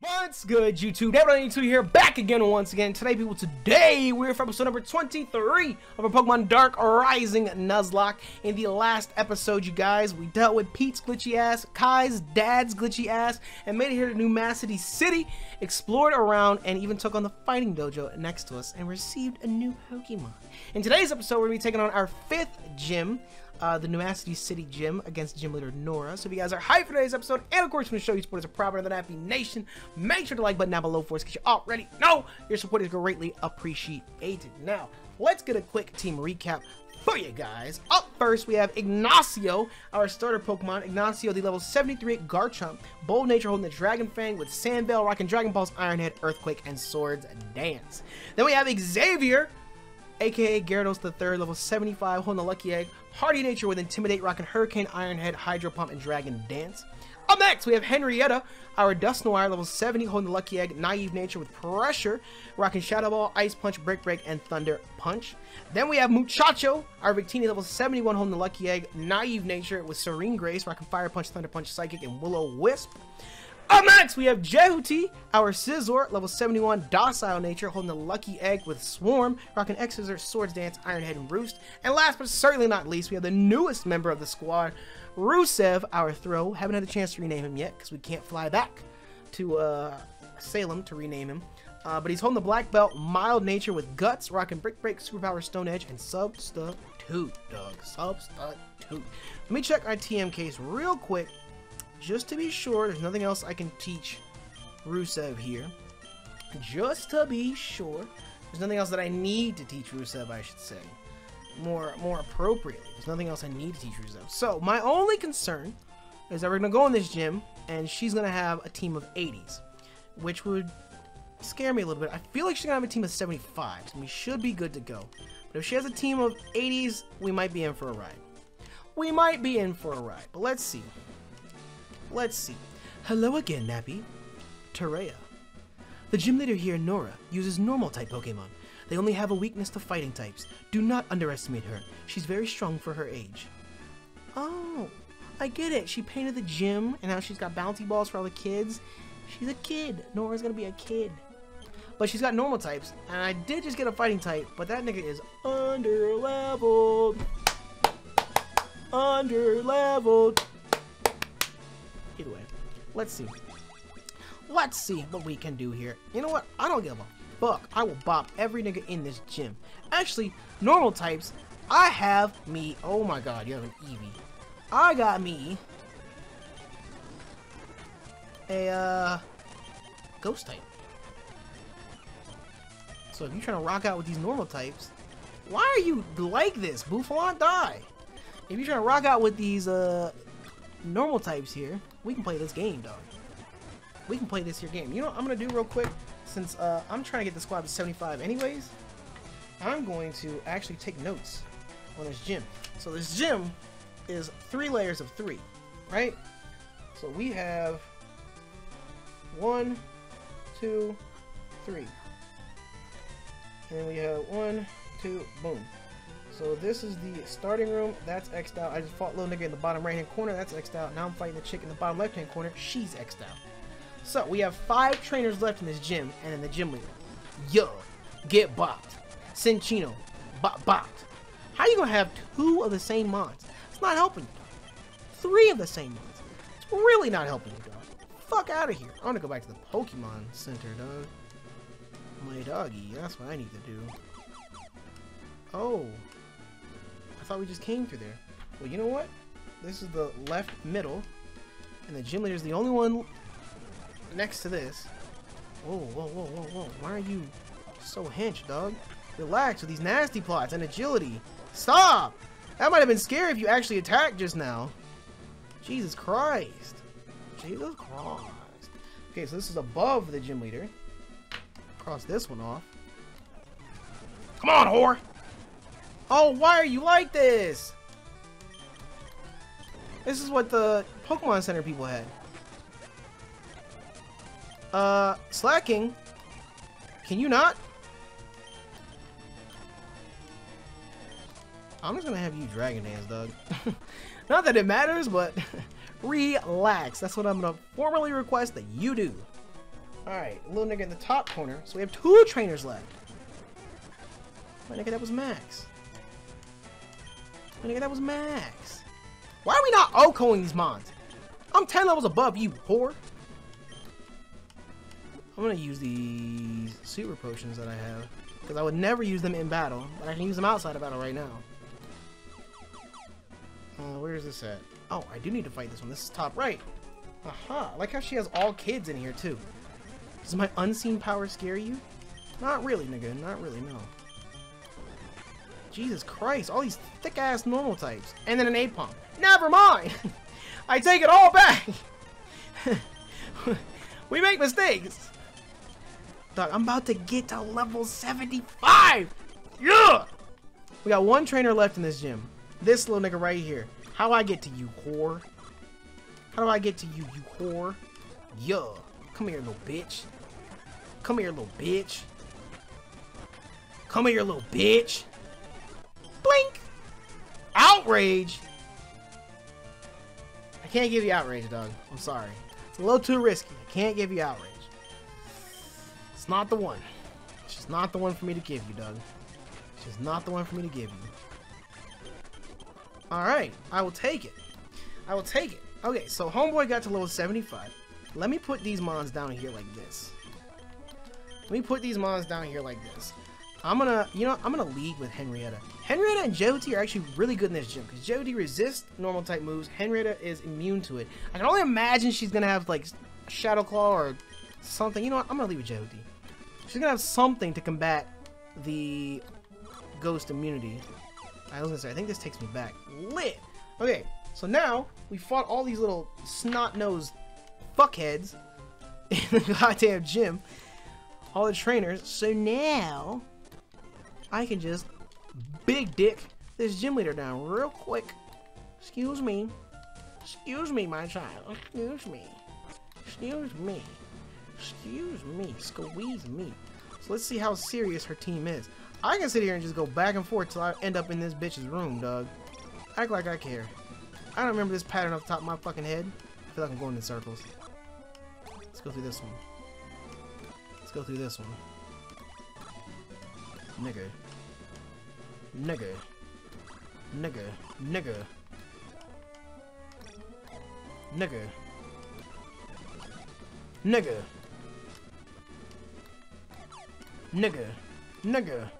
What's good, YouTube? Nappy here, back again once again. Today, people, today we're for episode number 23 of our Pokemon Dark Rising Nuzlocke. In the last episode, you guys, we dealt with Pete's glitchy ass, Kai's dad's glitchy ass, and made it here to Numacity City, explored around, and even took on the fighting dojo next to us and received a new Pokemon. In today's episode, we're going to be taking on our fifth gym, uh, the Numacity City Gym against gym leader Nora. So if you guys are hyped for today's episode, and of course, going to show you support as a of the Nappy Nation, make sure to like button down below for us because you already know your support is greatly appreciated. Now, let's get a quick team recap for you guys. Up first, we have Ignacio, our starter Pokemon. Ignacio, the level 73 Garchomp. Bold Nature holding the Dragon Fang with Sand Sandbell, rocking Dragon Balls, Iron Head, Earthquake, and Swords Dance. Then we have Xavier, aka Gyarados the third, level 75, holding the Lucky Egg, Hardy Nature with Intimidate, rocking Hurricane, Iron Head, Hydro Pump, and Dragon Dance. Up next, we have Henrietta, our Dusknoir, level 70, holding the Lucky Egg, Naive Nature with Pressure, rocking Shadow Ball, Ice Punch, Brick Break, and Thunder Punch. Then we have Muchacho, our Victini, level 71, holding the Lucky Egg, Naive Nature with Serene Grace, rocking Fire Punch, Thunder Punch, Psychic, and Will-O-Wisp. Up next, we have Jehuti, our Scizor, level 71, Docile Nature, holding the Lucky Egg with Swarm, rocking X-Scissor, Swords Dance, Iron Head, and Roost. And last but certainly not least, we have the newest member of the squad, Rusev, our Throh. Haven't had a chance to rename him yet, because we can't fly back to uh, Salem to rename him. Uh, but he's holding the Black Belt, Mild Nature with Guts, rocking Brick Break, Superpower, Stone Edge, and Substitute, dog. Substitute. Let me check our TM case real quick just to be sure, there's nothing else I can teach Rusev here. Just to be sure, there's nothing else that I need to teach Rusev, I should say. More, more appropriately, there's nothing else I need to teach Rusev. So, my only concern is that we're going to go in this gym, and she's going to have a team of 80s, which would scare me a little bit. I feel like she's to have a team of 75s, and we should be good to go. But if she has a team of 80s, we might be in for a ride. We might be in for a ride, but let's see. Let's see. Hello again, Nappy. Terea. The gym leader here, Nora, uses normal type Pokemon. They only have a weakness to fighting types. Do not underestimate her. She's very strong for her age. Oh, I get it. She painted the gym and now she's got bouncy balls for all the kids. She's a kid. Nora's gonna be a kid. But she's got normal types. And I did just get a fighting type, but that nigga is under leveled. Under leveled. Let's see. Let's see what we can do here. You know what? I don't give a fuck. I will bop every nigga in this gym. Actually, normal types, I have me. Oh my god, you have an Eevee. I got me a uh, ghost type. So if you're trying to rock out with these normal types, why are you like this? Bouffalant, die. If you're trying to rock out with these uh, normal types here, we can play this game, dog. We can play this here game. You know what I'm going to do real quick? Since uh, I'm trying to get the squad to 75 anyways, I'm going to actually take notes on this gym. So this gym is three layers of three, right? So we have one, two, three. And we have one, two, boom. So this is the starting room. That's X'd out. I just fought little nigga in the bottom right hand corner. That's X'd out. Now I'm fighting the chick in the bottom left hand corner. She's X'd out. So we have five trainers left in this gym and then the gym leader. Yo, get bopped. Cinccino, bop bopped. How you gonna have two of the same mons? It's not helping you. Three of the same mons. It's really not helping you, dog. Fuck out of here. I wanna go back to the Pokemon Center, dog. My doggy, that's what I need to do. Oh, thought we just came through there. Well, you know what? This is the left middle, and the gym leader is the only one next to this. Whoa, whoa, whoa, whoa, whoa. Why are you so hench, dog? Relax with these nasty plots and agility. Stop! That might have been scary if you actually attacked just now. Jesus Christ. Jesus Christ. Okay, so this is above the gym leader. Cross this one off. Come on, whore! Oh, why are you like this? This is what the Pokemon Center people had. Uh, Slaking? Can you not? I'm just gonna have you Dragon Dance, Doug. not that it matters, but relax. That's what I'm gonna formally request that you do. Alright, little nigga in the top corner. So we have two trainers left. My nigga, that was Max. Nigga, that was Max. Why are we not OHKOing these mons? I'm 10 levels above you, whore. I'm gonna use these super potions that I have. Because I would never use them in battle, but I can use them outside of battle right now. Uh, where is this at? Oh, I do need to fight this one. This is top right. Aha, I like how she has all kids in here too. Does my unseen power scare you? Not really, nigga. Not really, no. Jesus Christ, all these thick-ass normal types. And then an Aipom. Never mind! I take it all back! we make mistakes! Dog, I'm about to get to level 75! Yeah! We got one trainer left in this gym. This little nigga right here. How I get to you, whore? How do I get to you, you whore? Yeah. Come here, little bitch. Come here, little bitch. Come here, little bitch. Blink! Outrage! I can't give you outrage, Doug. I'm sorry. It's a little too risky. I can't give you outrage. It's not the one. It's just not the one for me to give you, Doug. It's just not the one for me to give you. Alright, I will take it. I will take it. Okay, so Homeboy got to level 75. Let me put these mons down here like this. Let me put these mons down here like this. I'm gonna, you know, I'm gonna lead with Henrietta. Henrietta and Jody are actually really good in this gym because Jody resists normal type moves. Henrietta is immune to it. I can only imagine she's gonna have like Shadow Claw or something. You know what? I'm gonna leave with Jody. She's gonna have something to combat the ghost immunity. I was gonna say, I think this takes me back. Lit! Okay, so now we fought all these little snot-nosed fuckheads in the goddamn gym. All the trainers. So now I can just big dick this gym leader down real quick. Excuse me. Excuse me, my child. Excuse me. Excuse me. Excuse me. Squeeze me. So let's see how serious her team is. I can sit here and just go back and forth till I end up in this bitch's room, dog. Act like I care. I don't remember this pattern off the top of my fucking head. I feel like I'm going in circles. Let's go through this one. Let's go through this one. Nigga. Nigga. Nigga. Nigga. Nigga. Nigga. Nigga. Nigga.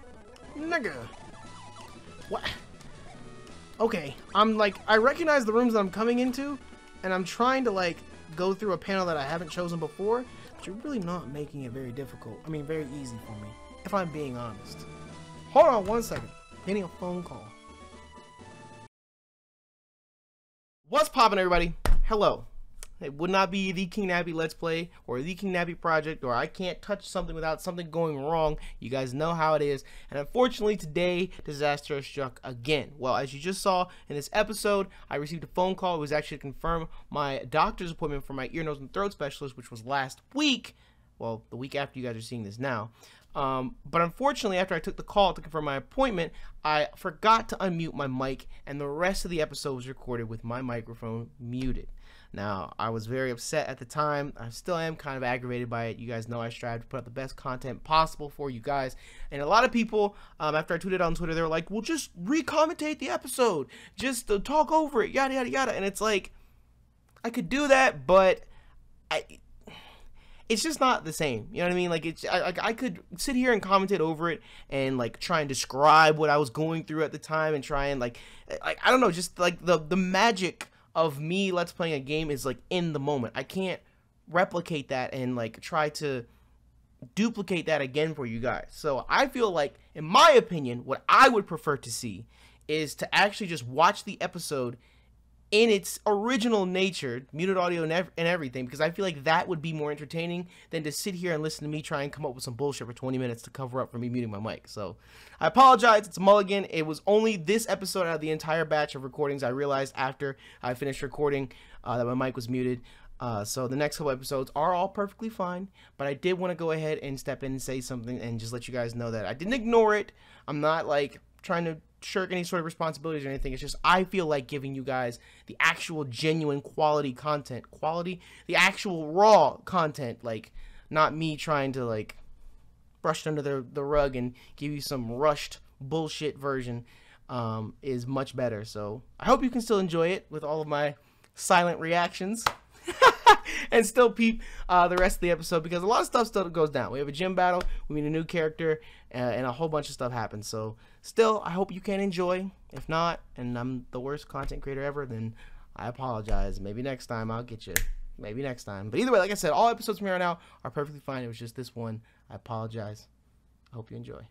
Nigga. What? Okay, I'm like, I recognize the rooms that I'm coming into, and I'm trying to like go through a panel that I haven't chosen before, but you're really not making it very difficult. I mean, very easy for me, if I'm being honest. Hold on one second. Getting a phone call. What's poppin', everybody? Hello. It would not be the King Nappy Let's Play or the King Nappy Project or I can't touch something without something going wrong. You guys know how it is. And unfortunately today, disaster struck again. Well, as you just saw in this episode, I received a phone call. It was actually to confirm my doctor's appointment for my ear, nose, and throat specialist, which was last week. Well, the week after you guys are seeing this now. Um, but unfortunately, after I took the call to confirm my appointment, I forgot to unmute my mic, and the rest of the episode was recorded with my microphone muted. Now, I was very upset at the time. I still am kind of aggravated by it. You guys know I strive to put out the best content possible for you guys. And a lot of people, um, after I tweeted on Twitter, they were like, well, just re-commentate the episode. Just uh, talk over it, yada, yada, yada. And it's like, I could do that, but I it's just not the same. You know what I mean? Like it's I, I could sit here and commentate over it and like try and describe what I was going through at the time and try and like like I don't know, just like the the magic of me let's playing a game is like in the moment. I can't replicate that and like try to duplicate that again for you guys. So I feel like in my opinion what I would prefer to see is to actually just watch the episode in its original nature, muted audio and, ev- and, everything, because I feel like that would be more entertaining than to sit here and listen to me try and come up with some bullshit for 20 minutes to cover up for me muting my mic. So I apologize. It's Mulligan. It was only this episode out of the entire batch of recordings I realized after I finished recording uh, that my mic was muted. Uh, so the next couple episodes are all perfectly fine, but I did want to go ahead and step in and say something and just let you guys know that I didn't ignore it. I'm not like trying to shirk any sort of responsibilities or anything. It's just I feel like giving you guys the actual genuine quality content, quality, the actual raw content, like not me trying to like brush under the, the rug and give you some rushed bullshit version um, is much better. So I hope you can still enjoy it with all of my silent reactions. And still peep uh, the rest of the episode because a lot of stuff still goes down. We have a gym battle, we meet a new character, uh, and a whole bunch of stuff happens. So, still, I hope you can enjoy. If not, and I'm the worst content creator ever, then I apologize. Maybe next time I'll get you. Maybe next time. But either way, like I said, all episodes from here on out are perfectly fine. It was just this one. I apologize. I hope you enjoy.